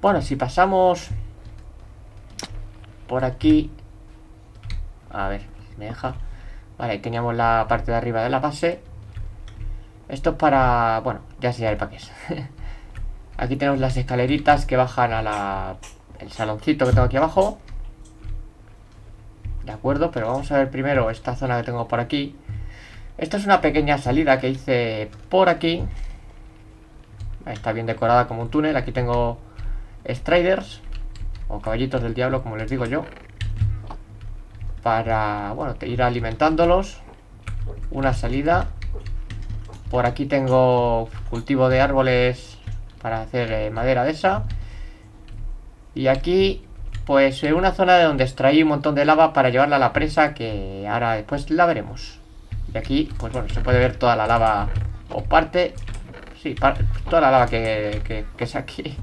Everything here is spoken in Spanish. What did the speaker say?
Bueno, si pasamos por aquí... A ver, me deja... Vale, ahí teníamos la parte de arriba de la base. Esto es para... Bueno, ya sé qué es. aquí tenemos las escaleritas que bajan a la... El saloncito que tengo aquí abajo. De acuerdo, pero vamos a ver primero esta zona que tengo por aquí. Esta es una pequeña salida que hice por aquí. Está bien decorada como un túnel. Aquí tengo Striders o caballitos del diablo, como les digo yo. Para, bueno, ir alimentándolos. Una salida. Por aquí tengo cultivo de árboles para hacer eh, madera de esa. Y aquí, pues, una zona de donde extraí un montón de lava para llevarla a la presa, que ahora después la veremos. Y aquí, pues bueno, se puede ver toda la lava, o parte, sí, toda la lava que, que, que es aquí.